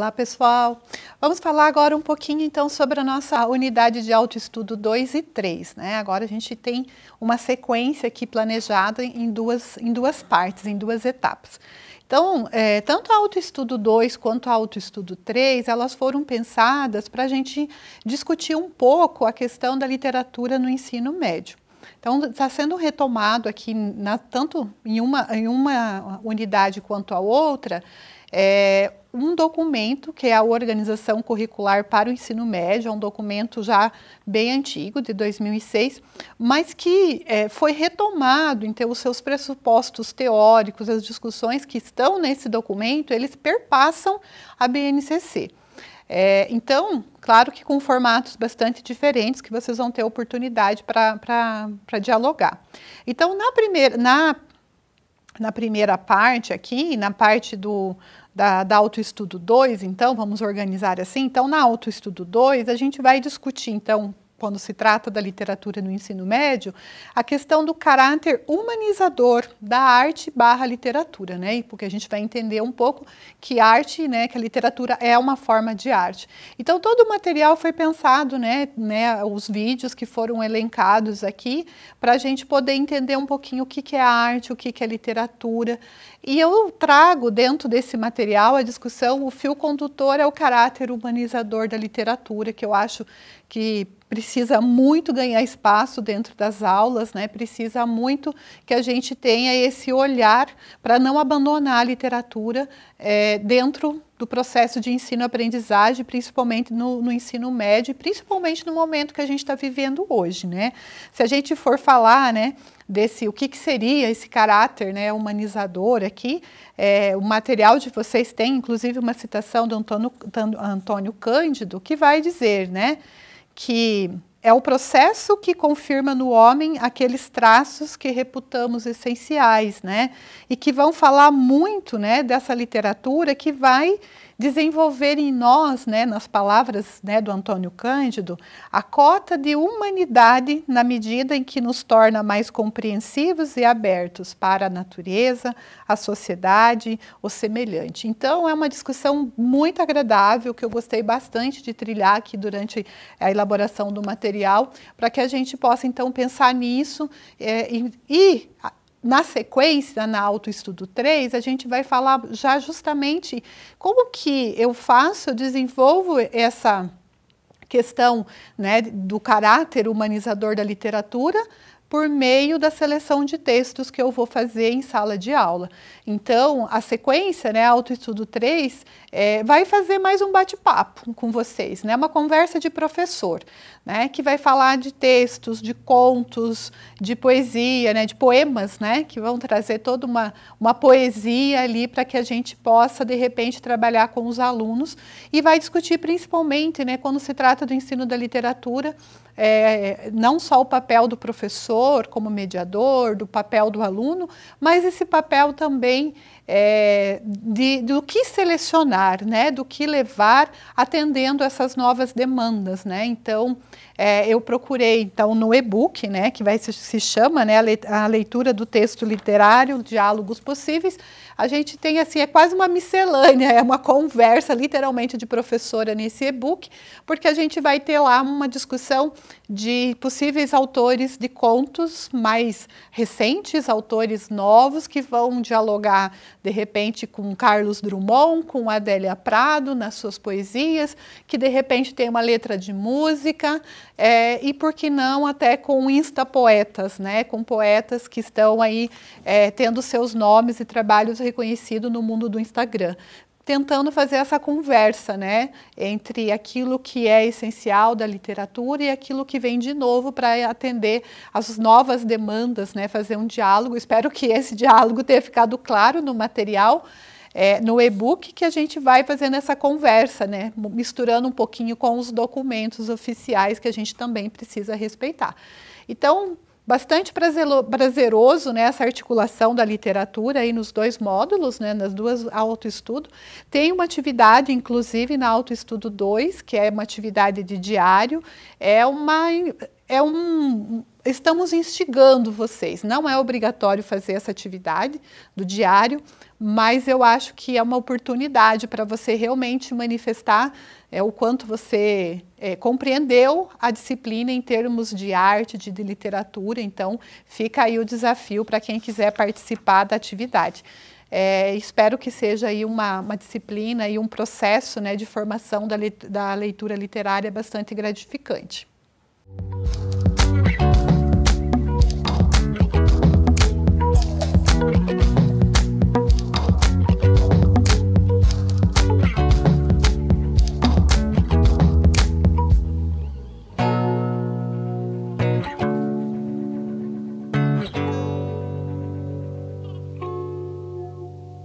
Olá, pessoal. Vamos falar agora um pouquinho, então, sobre a nossa unidade de autoestudo 2 e 3. Né? Agora a gente tem uma sequência aqui planejada em duas, em duas partes, em duas etapas. Então, é, tanto a autoestudo 2 quanto a autoestudo 3, elas foram pensadas para a gente discutir um pouco a questão da literatura no ensino médio. Então, está sendo retomado aqui, na, tanto em uma, em uma unidade quanto a outra, é, um documento que é a Organização Curricular para o Ensino Médio, é um documento já bem antigo, de 2006, mas que é, foi retomado, então os seus pressupostos teóricos, as discussões que estão nesse documento, eles perpassam a BNCC. É, então, claro que com formatos bastante diferentes que vocês vão ter oportunidade para dialogar. Então, na primeira, na, na primeira parte aqui, na parte do, da, da autoestudo 2, então, vamos organizar assim. Então, na autoestudo 2, a gente vai discutir, então, quando se trata da literatura no ensino médio, a questão do caráter humanizador da arte barra literatura, né? Porque a gente vai entender um pouco que arte, né, que a literatura é uma forma de arte. Então todo o material foi pensado, né, né os vídeos que foram elencados aqui, para a gente poder entender um pouquinho o que, que é arte, o que, que é literatura. E eu trago dentro desse material a discussão, o fio condutor é o caráter humanizador da literatura, que eu acho que precisa muito ganhar espaço dentro das aulas, né? precisa muito que a gente tenha esse olhar para não abandonar a literatura é, dentro do processo de ensino-aprendizagem, principalmente no, no, ensino médio, principalmente no momento que a gente está vivendo hoje. Né? Se a gente for falar né, desse o que, que seria esse caráter né, humanizador aqui, é, o material de vocês tem, inclusive, uma citação do Antônio, Antônio Cândido, que vai dizer, né? Que é o processo que confirma no homem aqueles traços que reputamos essenciais, né? E que vão falar muito, né, dessa literatura que vai desenvolver em nós, né, nas palavras né, do Antônio Cândido, a cota de humanidade na medida em que nos torna mais compreensivos e abertos para a natureza, a sociedade, o semelhante. Então, é uma discussão muito agradável que eu gostei bastante de trilhar aqui durante a elaboração do material, para que a gente possa então pensar nisso é, e, e na sequência, na autoestudo 3, a gente vai falar já justamente como que eu faço, eu desenvolvo essa questão né, do caráter humanizador da literatura por meio da seleção de textos que eu vou fazer em sala de aula. Então, a sequência, né, Autoestudo 3, é, vai fazer mais um bate-papo com vocês, né, uma conversa de professor, né, que vai falar de textos, de contos, de poesia, né, de poemas, né, que vão trazer toda uma, uma poesia ali para que a gente possa, de repente, trabalhar com os alunos e vai discutir principalmente, né, quando se trata do ensino da literatura, é, não só o papel do professor como mediador, do papel do aluno, mas esse papel também é, de, do que selecionar, né, do que levar atendendo essas novas demandas, né? Então, é, eu procurei então no e-book, né, que vai se, chama, né, a leitura do texto literário, diálogos possíveis. A gente tem assim é quase uma miscelânea, é uma conversa literalmente de professora nesse e-book, porque a gente vai ter lá uma discussão de possíveis autores de contos mais recentes, autores novos que vão dialogar de repente com Carlos Drummond, com Adélia Prado nas suas poesias, que de repente tem uma letra de música, é, e por que não até com instapoetas, né, com poetas que estão aí é, tendo seus nomes e trabalhos reconhecidos no mundo do Instagram tentando fazer essa conversa, né, entre aquilo que é essencial da literatura e aquilo que vem de novo para atender às novas demandas, né, fazer um diálogo. Espero que esse diálogo tenha ficado claro no material, é, no e-book, que a gente vai fazendo essa conversa, né, misturando um pouquinho com os documentos oficiais que a gente também precisa respeitar. Então, bastante prazeroso né, essa articulação da literatura aí nos dois módulos, né, nas duas autoestudo. Tem uma atividade, inclusive, na autoestudo 2, que é uma atividade de diário, é uma é um, estamos instigando vocês. Não é obrigatório fazer essa atividade do diário, mas eu acho que é uma oportunidade para você realmente manifestar é, o quanto você é, compreendeu a disciplina em termos de arte, de, de literatura. Então, fica aí o desafio para quem quiser participar da atividade. É, espero que seja aí uma, uma, disciplina e um processo né, de formação da, da leitura literária bastante gratificante.